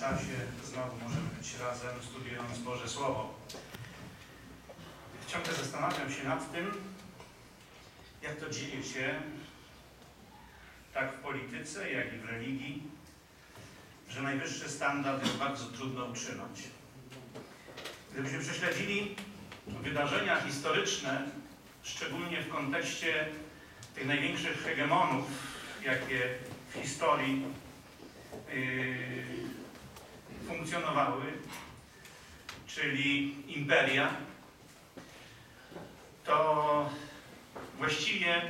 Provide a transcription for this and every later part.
czasie znowu możemy być razem, studiując Boże Słowo. Ciągle zastanawiam się nad tym, jak to dzieje się tak w polityce, jak i w religii, że najwyższy standard jest bardzo trudno utrzymać. Gdybyśmy prześledzili wydarzenia historyczne, szczególnie w kontekście tych największych hegemonów, jakie w historii yy, funkcjonowały, czyli imperia, to właściwie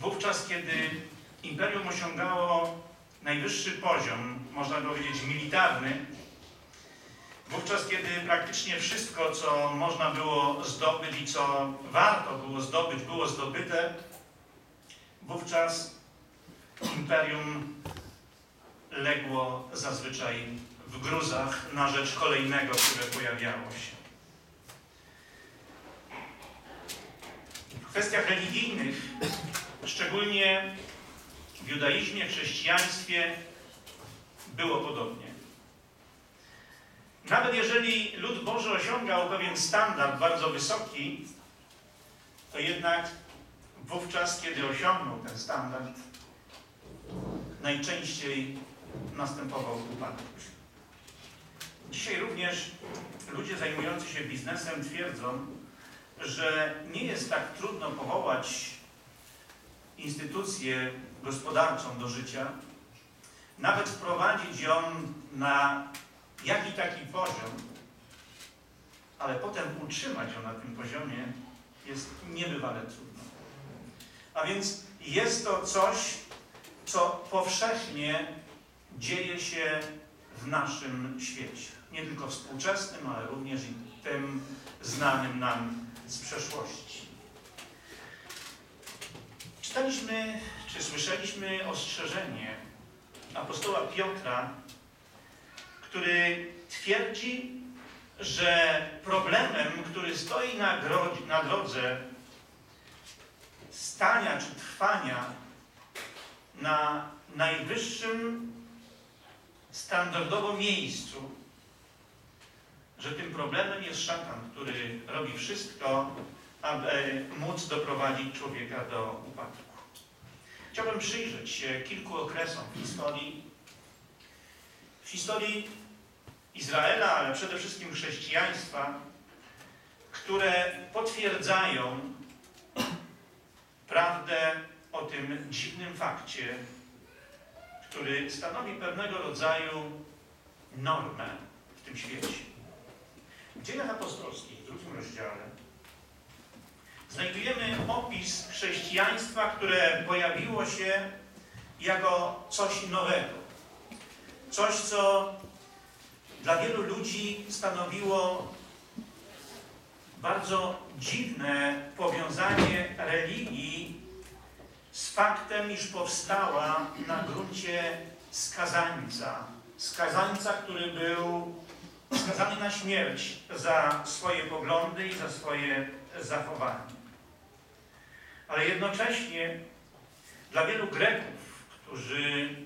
wówczas, kiedy imperium osiągało najwyższy poziom, można powiedzieć militarny, wówczas, kiedy praktycznie wszystko, co można było zdobyć i co warto było zdobyć, było zdobyte, wówczas imperium legło zazwyczaj w gruzach na rzecz kolejnego, które pojawiało się. W kwestiach religijnych, szczególnie w judaizmie, chrześcijaństwie, było podobnie. Nawet jeżeli lud Boży osiągał pewien standard bardzo wysoki, to jednak wówczas, kiedy osiągnął ten standard, najczęściej następował upadek. Dzisiaj również ludzie zajmujący się biznesem twierdzą, że nie jest tak trudno powołać instytucję gospodarczą do życia, nawet wprowadzić ją na jaki taki poziom, ale potem utrzymać ją na tym poziomie jest niebywale trudno. A więc jest to coś, co powszechnie dzieje się w naszym świecie. Nie tylko współczesnym, ale również i tym znanym nam z przeszłości. Czytaliśmy, czy słyszeliśmy ostrzeżenie apostoła Piotra, który twierdzi, że problemem, który stoi na, na drodze stania czy trwania na najwyższym standardowo miejscu, że tym problemem jest szatan, który robi wszystko, aby móc doprowadzić człowieka do upadku. Chciałbym przyjrzeć się kilku okresom w historii, w historii Izraela, ale przede wszystkim chrześcijaństwa, które potwierdzają prawdę o tym dziwnym fakcie, który stanowi pewnego rodzaju normę w tym świecie. W dziejach apostolskich, w drugim rozdziale, znajdujemy opis chrześcijaństwa, które pojawiło się jako coś nowego. Coś, co dla wielu ludzi stanowiło bardzo dziwne powiązanie religii z faktem, iż powstała na gruncie skazańca. Skazańca, który był skazany na śmierć za swoje poglądy i za swoje zachowanie. Ale jednocześnie dla wielu Greków, którzy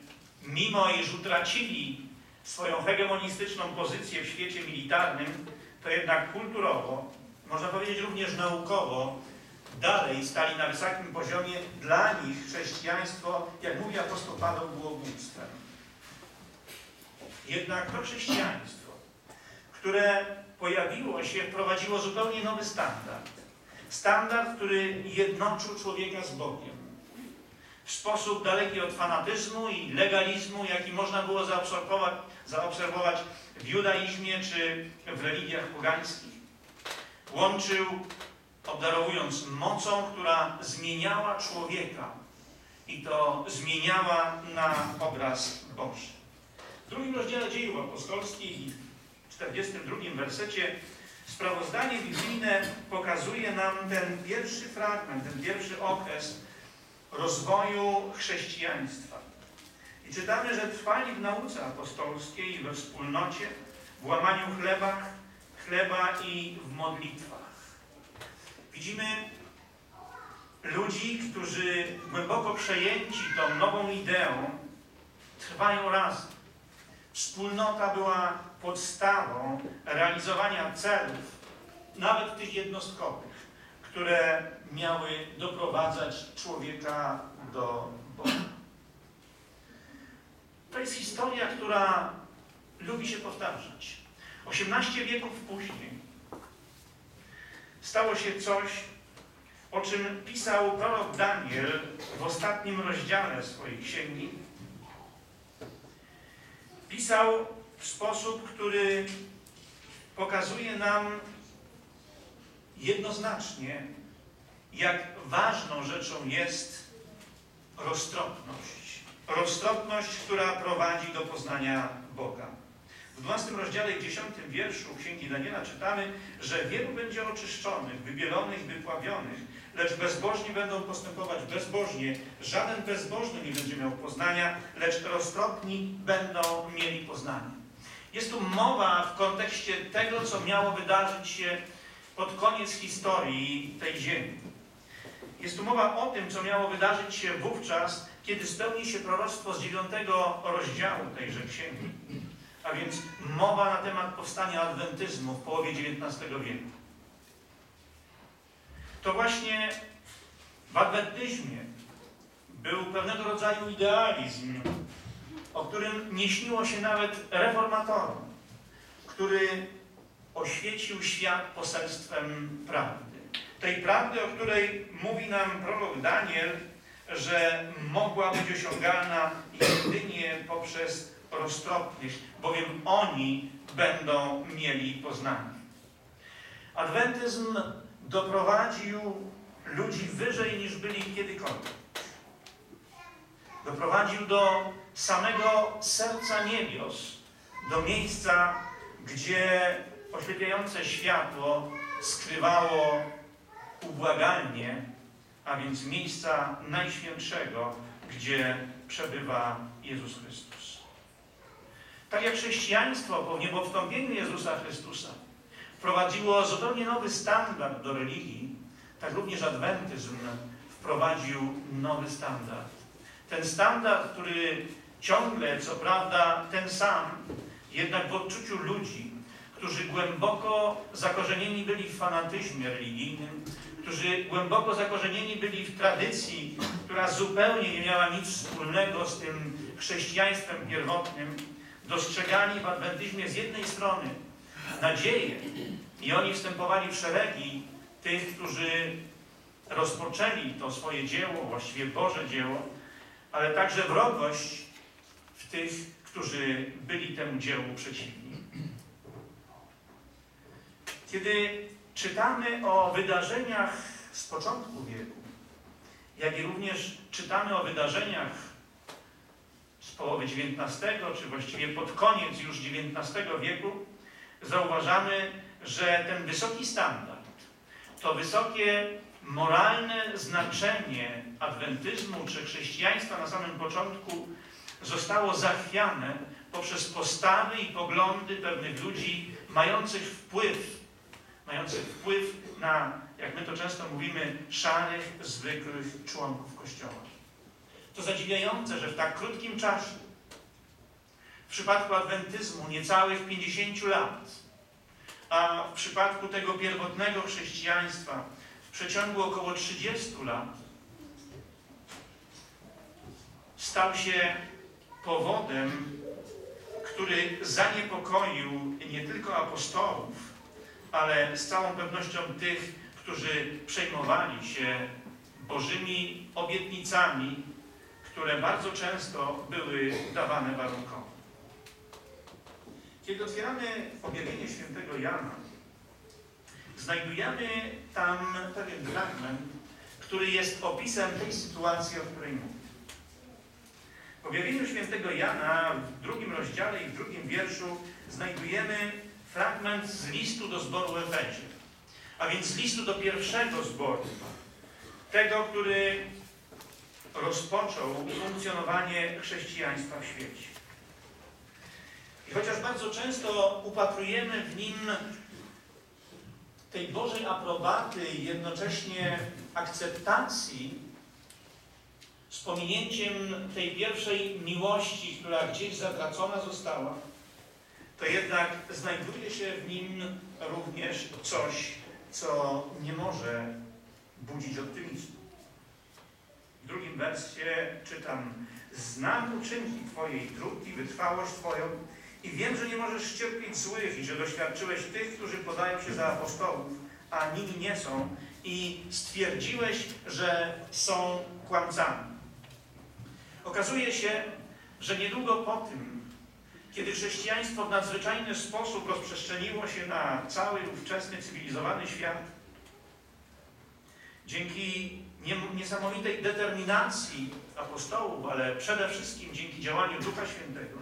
mimo iż utracili swoją hegemonistyczną pozycję w świecie militarnym, to jednak kulturowo, można powiedzieć również naukowo, dalej stali na wysokim poziomie. Dla nich chrześcijaństwo, jak mówi apostoł Paweł, było głupstwem. Jednak to chrześcijaństwo, które pojawiło się, wprowadziło zupełnie nowy standard. Standard, który jednoczył człowieka z Bogiem. W sposób daleki od fanatyzmu i legalizmu, jaki można było zaobserwować, zaobserwować w judaizmie czy w religiach pogańskich. Łączył obdarowując mocą, która zmieniała człowieka i to zmieniała na obraz Boży. W drugim rozdziale dziejów apostolskich i w 42 wersecie sprawozdanie biblijne pokazuje nam ten pierwszy fragment, ten pierwszy okres rozwoju chrześcijaństwa. I czytamy, że trwali w nauce apostolskiej we wspólnocie, w łamaniu chleba, chleba i w modlitwach. Widzimy ludzi, którzy głęboko przejęci tą nową ideą trwają razem. Wspólnota była podstawą realizowania celów, nawet tych jednostkowych, które miały doprowadzać człowieka do Boga. To jest historia, która lubi się powtarzać. 18 wieków później stało się coś, o czym pisał prorok Daniel w ostatnim rozdziale swojej księgi. Pisał w sposób, który pokazuje nam jednoznacznie, jak ważną rzeczą jest roztropność. Roztropność, która prowadzi do poznania Boga. W 12 rozdziale i 10 wierszu Księgi Daniela czytamy, że wielu będzie oczyszczonych, wybielonych, wypławionych, lecz bezbożni będą postępować bezbożnie. Żaden bezbożny nie będzie miał poznania, lecz roztropni będą mieli poznanie. Jest tu mowa w kontekście tego, co miało wydarzyć się pod koniec historii tej ziemi. Jest tu mowa o tym, co miało wydarzyć się wówczas, kiedy spełni się proroctwo z dziewiątego rozdziału tejże księgi. A więc mowa na temat powstania adwentyzmu w połowie XIX wieku. To właśnie w adwentyzmie był pewnego rodzaju idealizm, o którym nie śniło się nawet reformatorom, który oświecił świat poselstwem prawdy. Tej prawdy, o której mówi nam prorok Daniel, że mogła być osiągana jedynie poprzez roztropnych, bowiem oni będą mieli poznanie. Adwentyzm doprowadził ludzi wyżej niż byli kiedykolwiek. Doprowadził do samego serca niebios, do miejsca, gdzie oślepiające światło skrywało ubłagalnie, a więc miejsca najświętszego, gdzie przebywa Jezus Chrystus. Tak jak chrześcijaństwo po niebowstąpieniu Jezusa Chrystusa wprowadziło zupełnie nowy standard do religii, tak również adwentyzm wprowadził nowy standard. Ten standard, który ciągle, co prawda, ten sam, jednak w odczuciu ludzi, którzy głęboko zakorzenieni byli w fanatyzmie religijnym, którzy głęboko zakorzenieni byli w tradycji, która zupełnie nie miała nic wspólnego z tym chrześcijaństwem pierwotnym, dostrzegali w adwentyzmie z jednej strony nadzieję i oni wstępowali w szeregi tych, którzy rozpoczęli to swoje dzieło, właściwie Boże dzieło, ale także wrogość w tych, którzy byli temu dziełu przeciwni. Kiedy czytamy o wydarzeniach z początku wieku, jak i również czytamy o wydarzeniach z połowy XIX, czy właściwie pod koniec już XIX wieku, zauważamy, że ten wysoki standard, to wysokie moralne znaczenie adwentyzmu czy chrześcijaństwa na samym początku zostało zachwiane poprzez postawy i poglądy pewnych ludzi mających wpływ mających wpływ na, jak my to często mówimy, szarych, zwykłych członków Kościoła. To zadziwiające, że w tak krótkim czasie, w przypadku adwentyzmu niecałych 50 lat, a w przypadku tego pierwotnego chrześcijaństwa w przeciągu około 30 lat, stał się powodem, który zaniepokoił nie tylko apostołów, ale z całą pewnością tych, którzy przejmowali się Bożymi obietnicami, które bardzo często były dawane warunkowo. Kiedy otwieramy objawienie świętego Jana, znajdujemy tam pewien fragment, który jest opisem tej sytuacji, o której mówię. W objawieniu świętego Jana w drugim rozdziale i w drugim wierszu znajdujemy fragment z listu do zboru Efezie, a więc z listu do pierwszego zboru, tego, który rozpoczął funkcjonowanie chrześcijaństwa w świecie. I chociaż bardzo często upatrujemy w nim tej Bożej aprobaty i jednocześnie akceptacji, z pominięciem tej pierwszej miłości, która gdzieś zatracona została, to jednak znajduje się w nim również coś, co nie może budzić optymizmu. W drugim wersie czytam: Znam uczynki Twojej trud i wytrwałość Twoją i wiem, że nie możesz cierpieć złych i że doświadczyłeś tych, którzy podają się za apostołów, a nimi nie są i stwierdziłeś, że są kłamcami. Okazuje się, że niedługo po tym, kiedy chrześcijaństwo w nadzwyczajny sposób rozprzestrzeniło się na cały ówczesny cywilizowany świat, dzięki niesamowitej determinacji apostołów, ale przede wszystkim dzięki działaniu Ducha Świętego,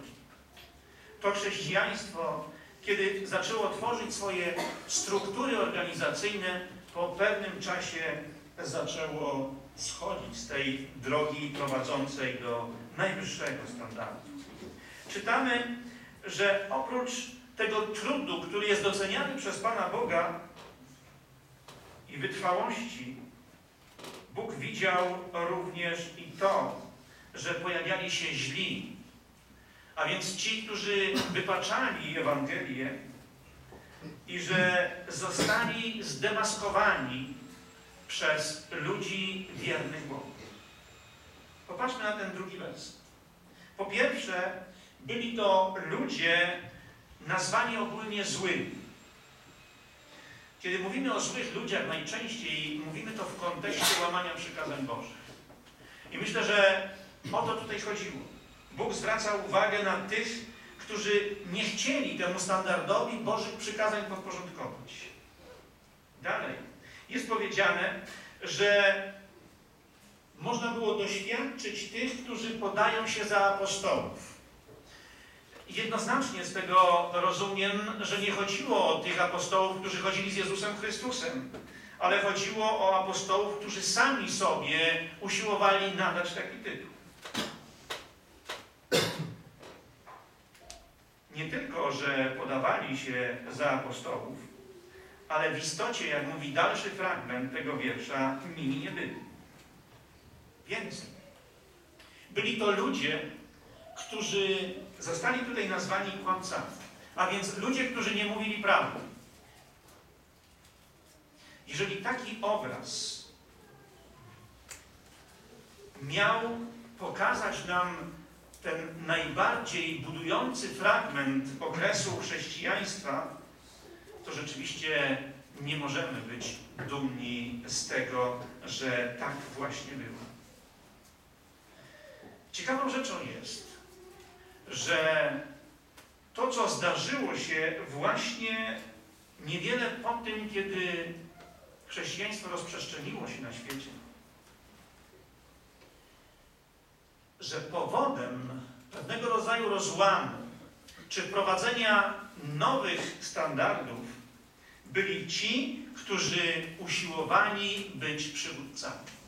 to chrześcijaństwo, kiedy zaczęło tworzyć swoje struktury organizacyjne, po pewnym czasie zaczęło schodzić z tej drogi prowadzącej do najwyższego standardu. Czytamy, że oprócz tego trudu, który jest doceniany przez Pana Boga i wytrwałości, Bóg widział również i to, że pojawiali się źli, a więc ci, którzy wypaczali Ewangelię i że zostali zdemaskowani przez ludzi wiernych Bogu. Popatrzmy na ten drugi wers. Po pierwsze, byli to ludzie nazwani ogólnie złymi. Kiedy mówimy o złych ludziach, najczęściej mówimy to w kontekście łamania przykazań Bożych. I myślę, że o to tutaj chodziło. Bóg zwraca uwagę na tych, którzy nie chcieli temu standardowi Bożych przykazań podporządkować. Dalej. Jest powiedziane, że można było doświadczyć tych, którzy podają się za apostołów. Jednoznacznie z tego rozumiem, że nie chodziło o tych apostołów, którzy chodzili z Jezusem Chrystusem, ale chodziło o apostołów, którzy sami sobie usiłowali nadać taki tytuł. Nie tylko, że podawali się za apostołów, ale w istocie, jak mówi dalszy fragment tego wiersza, nimi nie byli. Więcej. Byli to ludzie, którzy zostali tutaj nazwani kłamcami. A więc ludzie, którzy nie mówili prawdy. Jeżeli taki obraz miał pokazać nam ten najbardziej budujący fragment okresu chrześcijaństwa, to rzeczywiście nie możemy być dumni z tego, że tak właśnie było. Ciekawą rzeczą jest, że to, co zdarzyło się właśnie niewiele po tym, kiedy chrześcijaństwo rozprzestrzeniło się na świecie, że powodem pewnego rodzaju rozłamu czy wprowadzenia nowych standardów byli ci, którzy usiłowali być przywódcami.